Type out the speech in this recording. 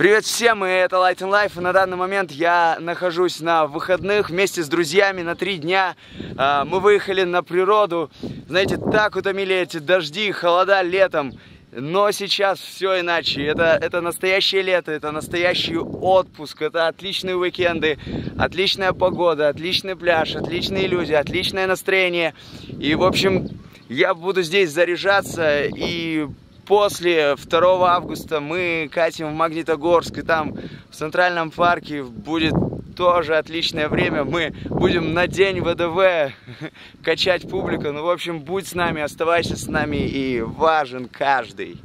Привет всем, и это Light and Life. И на данный момент я нахожусь на выходных вместе с друзьями на три дня. А, мы выехали на природу. Знаете, так утомили эти дожди, холода летом. Но сейчас все иначе. Это, это настоящее лето, это настоящий отпуск, это отличные уикенды, отличная погода, отличный пляж, отличные люди, отличное настроение. И, в общем, я буду здесь заряжаться и после 2 августа мы катим в Магнитогорск, и там в Центральном парке будет тоже отличное время. Мы будем на день ВДВ качать публику. Ну, в общем, будь с нами, оставайся с нами, и важен каждый.